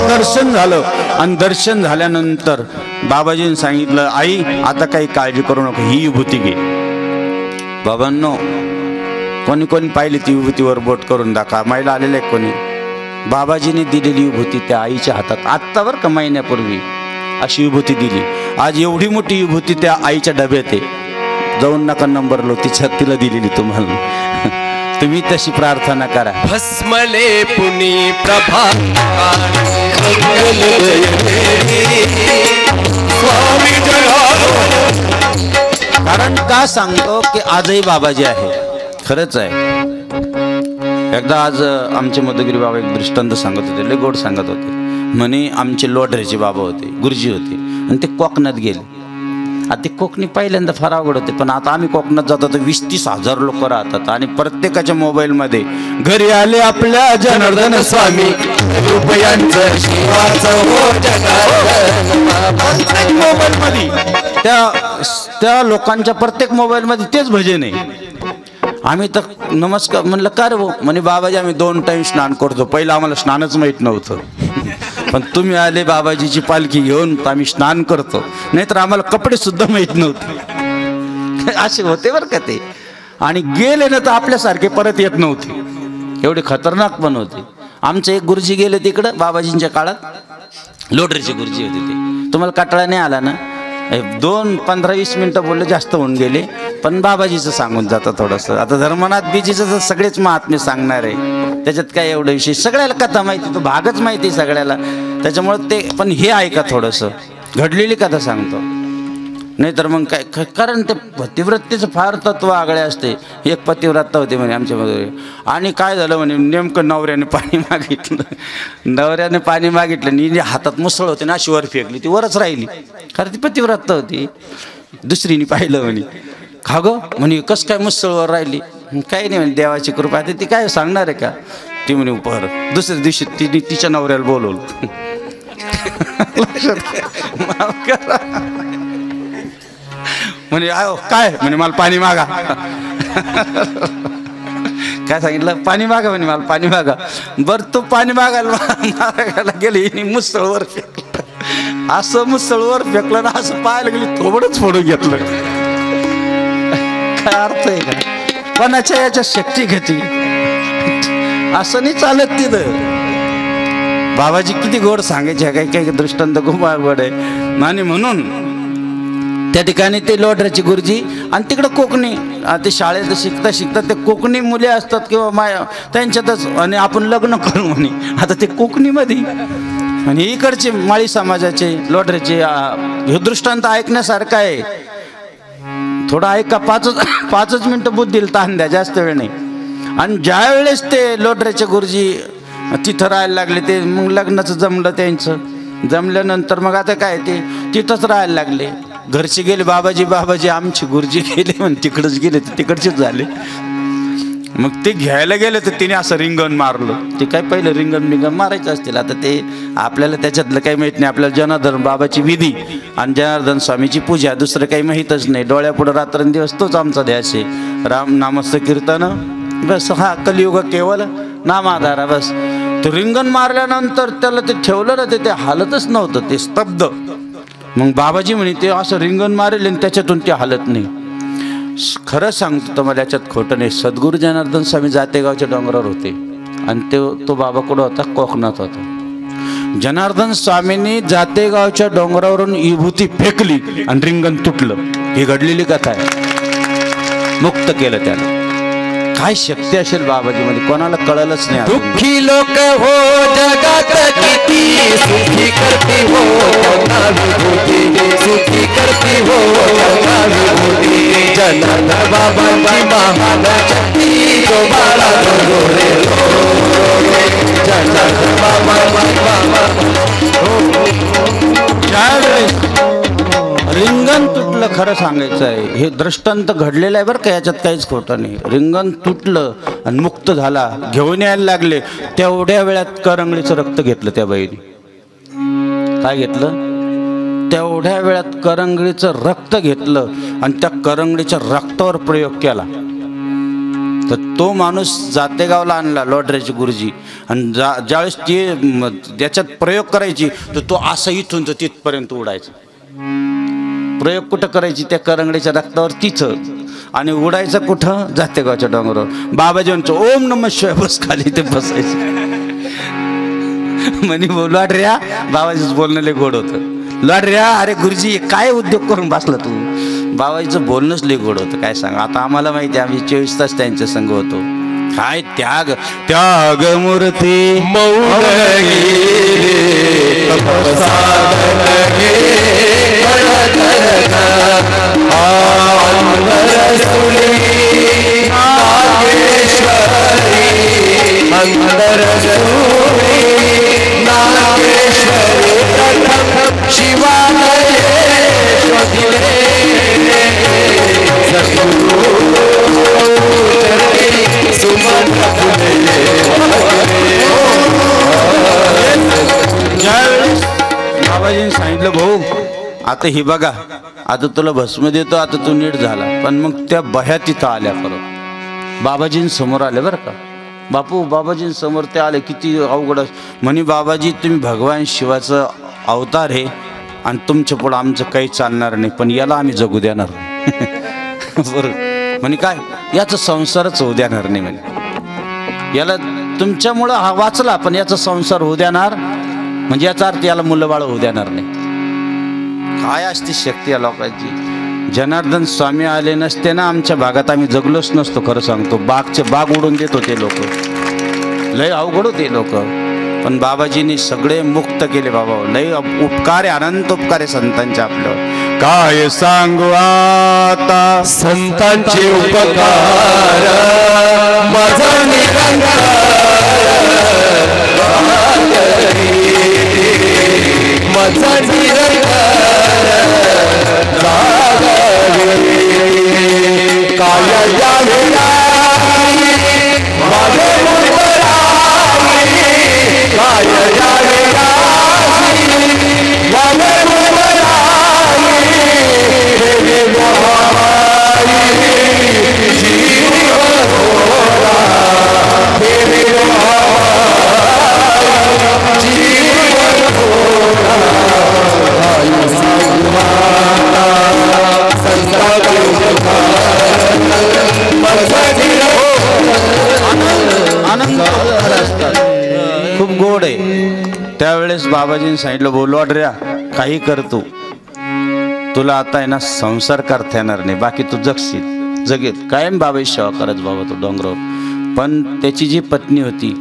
दर्शन झालं. आणि दर्शन झाल्यानंतर बाबाजीने सांगितलं आई आता काही काळजी करू नको ही विभूती घे. बाबांनो कोणी कोणी पाहिली ती विभूतीवर बोट करून दाखवा. मायला आलेले आहे कोणी? बाबाजीने दिलेली विभूती त्या आईच्या हातात. आत्ता बरं का महिन्यापूर्वी अशी विभूती दिली. आज एवढी मोठी विभूती त्या आईच्या डब्यात आहे. जाऊन नका नंबर लो तिच्या तिला दिलेली तुम्हाला. तुम्ही तशी प्रार्थना करा. भस्मले पुनी प्रभा. स्वामी कारण का सांगतो की आजही बाबाजी आहे? खरंच आहे. एकदा आज आमचे मधुगिरी बाबा एक दृष्टांत सांगत होते लय गोड सांगत होते. म्हणे आमचे लोढरेचे बाबा होते गुरुजी होते आणि ते कोकणात गेले. आता ते कोकणी पहिल्यांदा फार अवघड होते पण आता आम्ही कोकणात जातो तर वीस तीस हजार लोक राहतात. आणि प्रत्येकाच्या मोबाईलमध्ये घरी आले आपल्या जनार्दन स्वामी. रुपयांचं मोबाईल मध्ये त्या त्या लोकांच्या प्रत्येक मोबाईल मध्ये तेच भजन आहे. आम्ही तर नमस्कार म्हणलं का रे भाऊ? म्हणे बाबाजी आम्ही दोन टाईम स्नान करतो. पहिलं आम्हाला स्नानच माहीत नव्हतं. पण तुम्ही आले बाबाजीची पालखी घेऊन तर आम्ही स्नान करतो. नाहीतर आम्हाला कपडे सुद्धा माहीत नव्हते. असे होते बरं का ते. आणि गेले ना तर आपल्यासारखे परत येत नव्हते. एवढे खतरनाक पण होते. आमचे एक गुरुजी गेले तिकडं बाबाजींच्या काळात. लोटरीचे गुरुजी होते ते. तुम्हाला कटाळा नाही आला ना? दोन पंधरा वीस मिनटं बोलले जास्त होऊन गेले. पण बाबाजीचं सांगून जातं थोडंसं. आता धर्मनाथ बीजीचं तर सगळेच महात्मे सांगणार आहे. त्याच्यात काय एवढं विषय सगळ्याला कथा माहिती तो भागच माहिती आहे सगळ्याला. त्याच्यामुळं ते पण हे ऐका थोडंसं. घडलेली कथा सांगतो. नाहीतर मग काय कारण ते पतिव्रत्तीचं फार तत्व आगळे असते. एक पतिव्रता होती म्हणे आमच्यामध्ये आणि काय झालं म्हणे नेमकं नवऱ्याने पाणी मागितलं. नवऱ्याने पाणी मागितलं नि हातात मुसळ होते ना अशी वर फेकली ती वरच राहिली. कारण ती पतिव्रता होती. दुसरीने पाहिलं म्हणे. खा गं? म्हणे कसं काय मुसळवर राहिली? काही नाही म्हणे देवाची कृपा ते ती काय सांगणार आहे का? ती म्हणे उपर दुसऱ्या दिवशी तिने तिच्या नवऱ्याला बोलवलं. माफ करा. म्हणे आयो काय? म्हणे मला पाणी मागा. काय सांगितलं? पाणी मागा म्हणे मला पाणी मागा. बर तो पाणी मागायला मागायला मुसळवर फेकलं. असं मुसळवर फेकलं ना असं पाहायला गेली थोडंच फोडून घेतलं. काय अर्थ आहे का? कोणाच्या याच्या शक्ती घेती? असं नाही चालत तिथं. बाबाजी किती गोड सांगायचे काही काही दृष्टांत खूप आवड आहे. आणि म्हणून त्या ठिकाणी ते लोटऱ्याची गुरुजी आणि तिकडं कोकणी ते शाळेत शिकता शिकता ते कोकणी मुले असतात किंवा माय त्यांच्यातच आणि आपण लग्न करू म्हणे. आता ते कोकणीमध्ये. आणि इकडचे माळी समाजाचे लोटऱ्याचे हे दृष्टांत ऐकण्यासारखं आहे. थोडं ऐका पाचच पाचच मिनटं बुद्धीला ताण द्या जास्त वेळ नाही. आणि ज्या वेळेस ते लोटऱ्याचे गुरुजी तिथं राहायला लागले ते मग लग्नाचं जमलं त्यांचं. जमल्यानंतर मग आता काय ते तिथंच राहायला लागले. घरचे गेले बाबाजी बाबाजी आमचे गुरुजी गेले म्हण तिकडंच गेले तर तिकडचेच झाले. मग ते घ्यायला गेले तर तिने असं रिंगण मारलं. ते काय पहिलं रिंगण बिंगण मारायचं असतील आता ते आपल्याला त्याच्यातलं काही माहीत नाही आपल्याला जनार्दन बाबाची विधी आणि जनार्दन स्वामीची पूजा दुसरं काही माहीतच नाही. डोळ्यापुढं रात्रंदिवस तोच आमचा ध्यास आहे. राम नामस्थ कीर्तन बस हा कलियुग केवळ नामाधारा बस. तो रिंगण मारल्यानंतर त्याला ते ठेवलं ना ते ते हालतच नव्हतं ते स्तब्ध. मग बाबाजी म्हणे ते असं रिंगण मारेल आणि त्याच्यातून ते हालत नाही. खरं सांगतो तुम्हाला याच्यात खोटं नाही. सद्गुरू जनार्दन स्वामी जातेगावच्या डोंगरावर होते. आणि ते तो बाबा कुठं होता? कोकणात होता. जनार्दन स्वामींनी जातेगावच्या डोंगरावरून विभूती फेकली आणि रिंगण तुटलं. ही घडलेली कथा आहे. मुक्त केलं त्याला काय शक्ती असेल बाबाजीमध्ये? कोणाला कळलंच नाही. दुःखी लोक हो जगात किती सुखी करती हो विभूती सुखी करती हो विभूती बाबांची महान शक्ती जो बाळा जो रे जनार्दन बाबांची महान रिंगण तुटलं खरं सांगायचं आहे. हे दृष्टांत घडलेलं आहे बरं का याच्यात काहीच खोटं नाही. रिंगण तुटलं आणि मुक्त झाला घेऊन यायला लागले तेवढ्या वेळात करंगळीचं रक्त घेतलं त्या बाईने. काय घेतलं? तेवढ्या वेळात करंगळीचं रक्त घेतलं आणि त्या करंगळीच्या रक्तावर प्रयोग केला. तर तो माणूस जातेगावला आणला लॉटऱ्याची गुरुजी. आणि जा ज्यावेळेस ते त्याच्यात प्रयोग करायची तर तो असं इथून तर तिथपर्यंत उडायचा. प्रयोग कुठं करायची? त्या करंगडीच्या रक्तावर तिचं आणि उडायचं कुठं? जातेगावच्या डोंगरावर. बाबाजींचं ओम नम शिवाय बस खाली ते बसायचं. म्हणे बोलू रे बाबाजीच बोलणं गोड होतं. लढऱ्या अरे गुरुजी काय उद्योग करून बसला तू? बाबाजीचं बोलणंच लई गोड होतं काय सांग? आता आम्हाला माहिती आहे, आम्ही चोवीस तास त्यांच्या संघ होतो. काय त्याग त्याग मूर्ती? मौन गेले तपसाधन सुनी नागेश्वरी आता ही बघा आता तुला भस्म देतो आता तू नीट झाला. पण मग त्या बह्या तिथं आल्या परत बाबाजीं समोर आले बरं का? बापू बाबाजीं समोर ते आले किती अवघड. अस- म्हणे बाबाजी तुम्ही भगवान शिवाचं अवतार आहे आणि तुमच्या पुढं आमचं काही चालणार नाही पण याला आम्ही जगू देणार. नाही बरं. म्हणे काय? याचा संसारच होऊ देणार नाही म्हणे. याला तुमच्यामुळं हा वाचला पण याचा संसार होऊ देणार. म्हणजे याचा अर्थ याला मुलं बाळ होऊ देणार नाही. काय असते शक्ती या लोकांची. जनार्दन स्वामी आले नसते ना आमच्या भागात आम्ही जगलोच नसतो खरं सांगतो. बागचे बाग उडून देत होते लोक. लय अवघड होते लोक. पण बाबाजींनी सगळे मुक्त केले बाबा. लय उपकार आहे अनंत उपकार आहे संतांचे आपल्यावर काय सांगू आता? संतांचे उपकार. माझा निरंकार माझा त्यावेळेस बाबाजीने सांगितलं बोलू काही कर तू. तुला आता आहे ना संसार करता येणार नाही. बाकी तू जगशील. जगेल. कायम बाबाची सेवा करत बाबा तो डोंगरावर. पण त्याची जी पत्नी होती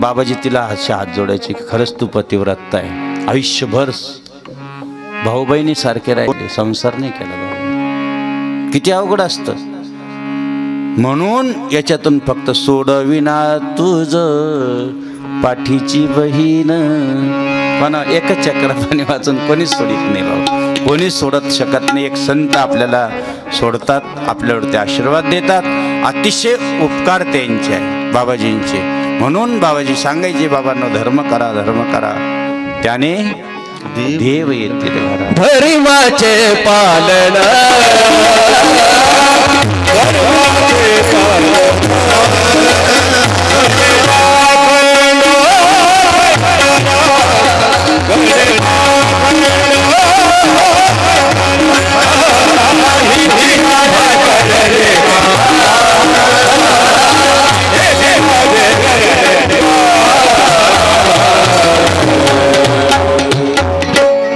बाबाजी तिला असे हात जोडायचे की खरंच तू पतिव्रत आहे. आयुष्यभर भाऊ बहिणी सारखे राहिले. संसार नाही केला बाबा. किती अवघड असत. म्हणून याच्यातून फक्त सोडविना तुझ. पाठीची बहीण. पण एकच चक्रपाणी वाचून कोणीच सोडित नाही बाबा कोणीच सोडत शकत नाही. एक संत आपल्याला सोडतात आपल्यावर ते आशीर्वाद देतात. अतिशय उपकार त्यांचे आहे बाबाजींचे. म्हणून बाबाजी सांगायचे बाबांनो धर्म करा धर्म करा. त्याने देव येतील घरात. धर्माचे पालन. धर्माचे पालन.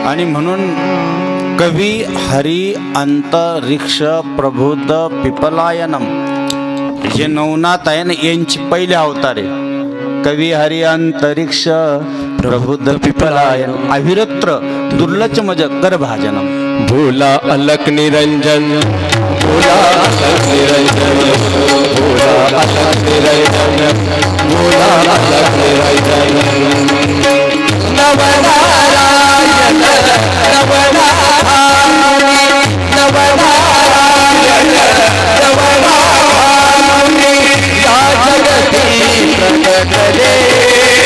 आणि म्हणून कवी हरी अंतरिक्ष प्रबुद्ध पिपलायनम. जे नवनाथ आहे ना यांची पहिले अवतारे कवी हरी अंतरिक्ष प्रबुद्ध पिपलायन अविरत्र दुर्लच मज गर्भाजन। भोला अलक निरंजन। भोला अलक निरंजन। भोला अलक निरंजन। भोला अलक निरंजन। नवनारायण नवनारायण नवनारायण। नवनारायण या जगती प्रकटले कथा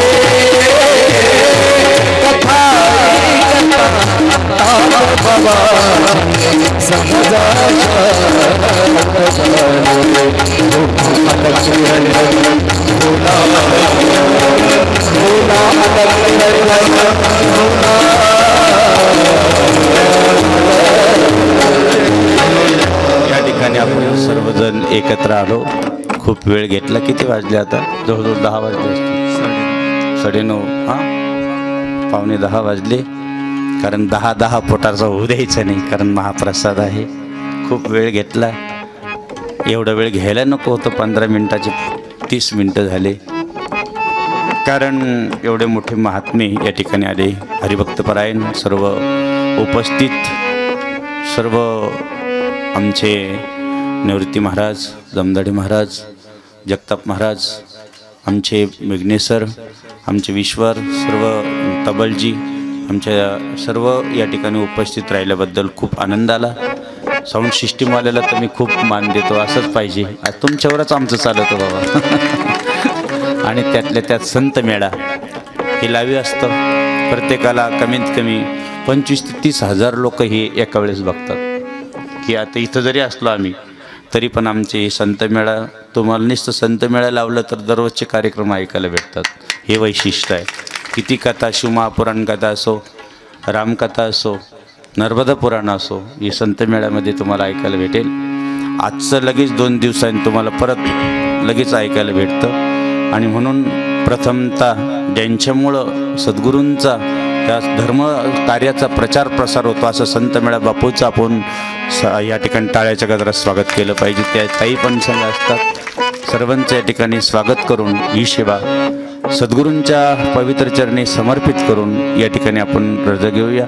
बाबा या ठिकाणी आपण सर्वजण एकत्र आलो. खूप वेळ घेतला. किती वाजले आता? जवळजवळ दहा वाजले असतील. साडेनऊ हां? पावणे दहा वाजले. कारण दहा दहा पोटाचा होऊ द्यायचं नाही कारण महाप्रसाद आहे. खूप वेळ घेतला. एवढा वेळ घ्यायला नको होतं पंधरा मिनटाचे तीस मिनटं झाले. कारण एवढे मोठे महात्मे या ठिकाणी आले. हरिभक्तपरायण सर्व उपस्थित सर्व आमचे निवृत्ती महाराज जमदाडे महाराज जगताप महाराज आमचे मेघनेसर आमचे विश्वर सर्व तबलजी आमच्या सर्व या ठिकाणी उपस्थित राहिल्याबद्दल खूप आनंद आला. साऊंड सिस्टीमवाल्याला तर मी खूप मान देतो असंच पाहिजे. आज तुमच्यावरच आमचं चालतं बाबा. आणि त्यातल्या त्यात संत मेळा हे लावी असतं. प्रत्येकाला कमीत कमी पंचवीस ते तीस हजार लोक हे एका वेळेस बघतात. की आता इथं जरी असलो आम्ही तरी पण आमचे संत मेळा तुम्हाला नुसतं संत मेळा लावलं तर दररोजचे कार्यक्रम ऐकायला भेटतात. हे वैशिष्ट्य आहे. किती कथा शिवमहापुराण कथा असो रामकथा असो नर्मदा पुराण असो हे संत मेळ्यामध्ये तुम्हाला ऐकायला भेटेल. आजचं लगेच दोन दिवसांनी तुम्हाला परत लगेच ऐकायला भेटतं. आणि म्हणून प्रथमतः ज्यांच्यामुळं सद्गुरूंचा त्या धर्म कार्याचा प्रचार प्रसार होतो असं संत मेळा बापूचं आपण स या ठिकाणी टाळ्याच्या गजरात स्वागत केलं पाहिजे. त्या ताई पण संघ असतात. सर्वांचं या ठिकाणी स्वागत करून ही सेवा सद्गुरूंच्या पवित्र चरणी समर्पित करून या ठिकाणी आपण रजा घेऊया.